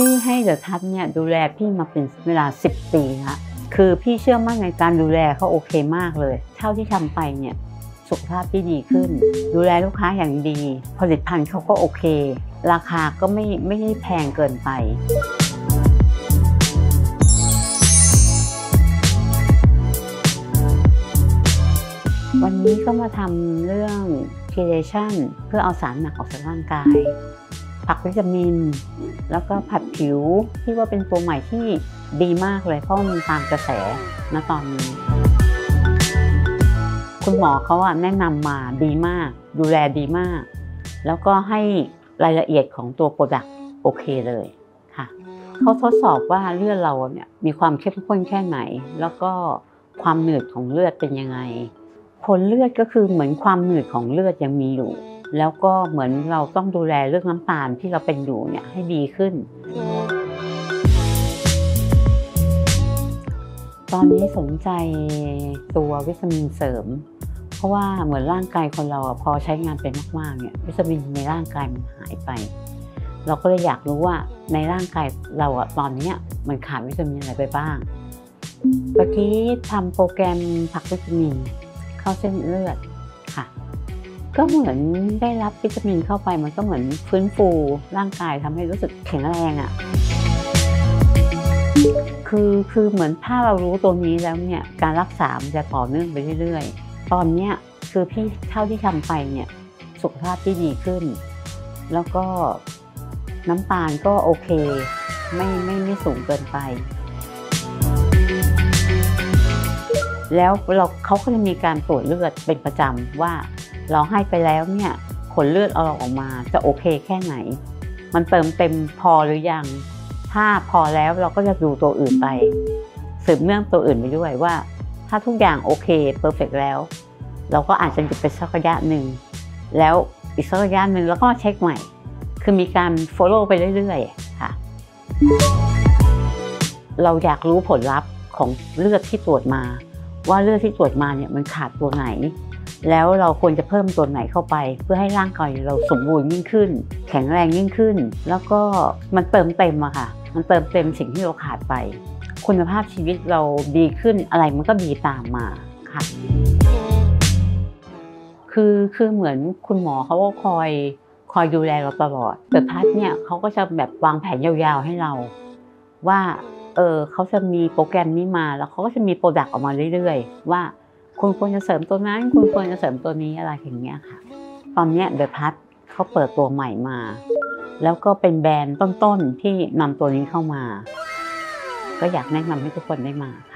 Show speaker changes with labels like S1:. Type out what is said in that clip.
S1: ที่ให้เดอะทัศน์เนี่ยดูแลพี่มาเป็นเวลา 10 ปีละคือพี่เชื่อมั่นในการดูแลเขาโอเคมากเลย เท่าที่ทำไปเนี่ยสุขภาพพี่ดีขึ้น ดูแลลูกค้าอย่างดี ผลิตภัณฑ์เขาก็โอเค ราคาก็ไม่ไม่ได้แพงเกินไปวันนี้ก็มาทำเรื่อง chelation เพื่อเอาสารหนักออกจากร่างกาย ผักวิตามิน แล้วก็ผัดผิวที่ว่าเป็นตัวใหม่ที่ดีมากเลยเพราะมันตามกระแสณตอนนี้ คุณหมอเขาอะแนะนำมาดีมาก ดูแลดีมาก แล้วก็ให้รายละเอียดของตัวโปรดักต์โอเคเลยค่ะเขาทดสอบว่าเลือดเราเนี่ยมีความเข้มข้นแค่ไหน แล้วก็ความหนืดของเลือดเป็นยังไงผลเลือดก็คือเหมือนความหนืดของเลือดยังมีอยู่ แล้วก็เหมือนเราต้องดูแลเรื่องน้ำตาลที่เราเป็นอยู่เนี่ยให้ดีขึ้น ตอนนี้สนใจตัววิตามินเสริม เพราะว่าเหมือนร่างกายคนเราพอใช้งานเป็นมากๆเนี่ยวิตามินในร่างกายมันหายไป เราก็เลยอยากรู้ว่าในร่างกายเราอะตอนนี้มันขาดวิตามินอะไรไปบ้างเมื่อกี้ทำโปรแกรมผักวิตามินเข้าเส้นเลือดค่ะ ก็เหมือนได้รับวิตามินเข้าไปมันก็เหมือนฟื้นฟูร่างกายทำให้รู้สึกแข็งแรงอะ่ะคือคือเหมือนถ้าเรารู้ตัวนี้แล้วเนี่ยการรักษามจะต่อเนื่องไปเรื่อยๆ ตอนเนี้ยคือพี่เท่าที่ทำไปเนี่ยสุขภาพที่ดีขึ้น แล้วก็น้ำตาลก็โอเค ไม่ไม่ไม่สูงเกินไป แล้วเราเขาก็จะมีการตรวจเลือดเป็นประจำว่าเราให้ไปแล้วเนี่ยผลเลือดเอาออกมาจะโอเคแค่ไหน มันเติมเต็มพอหรือยัง ถ้าพอแล้วเราก็จะดูตัวอื่นไป สืบเนื่องตัวอื่นไปด้วยว่า ถ้าทุกอย่างโอเค perfect แล้ว เราก็อาจจะหยุดไปสักระยะหนึ่ง แล้วอีกสักระยะหนึ่งแล้วก็มาเช็คใหม่ คือมีการ follow ไปเรื่อยๆค่ะ เราอยากรู้ผลลัพธ์ของเลือดที่ตรวจมา ว่าเลือดที่ตรวจมาเนี่ยมันขาดตัวไหน แล้วเราควรจะเพิ่มตัวไหนเข้าไป เพื่อให้ร่างกายเราสมบูรณ์ยิ่งขึ้น แข็งแรงยิ่งขึ้น แล้วก็มันเติมเต็มอะค่ะมันเติมเต็มสิ่งที่เราขาดไป คุณภาพชีวิตเราดีขึ้นอะไรมันก็ดีตามมาค่ะคือคือเหมือนคุณหมอเขาก็คอยคอยดูแลเราตลอดเกิดพัดเนี่ยเขาก็จะแบบวางแผนยาวๆให้เรา ว่า เออเขาจะมีโปรแกรมนี้มาแล้วเขาก็จะมีโปรดักต์ออกมาเรื่อยๆ ว่าคุณควรจะเสริมตัวนั้น คุณควรจะเสริมตัวนี้อะไรอย่างเงี้ยค่ะ ตอนเนี้ยเดอะพัทเขาเปิดตัวใหม่มา แล้วก็เป็นแบรนด์ต้นๆที่นำตัวนี้เข้ามา ก็อยากแนะนำให้ทุกคนได้มาค่ะ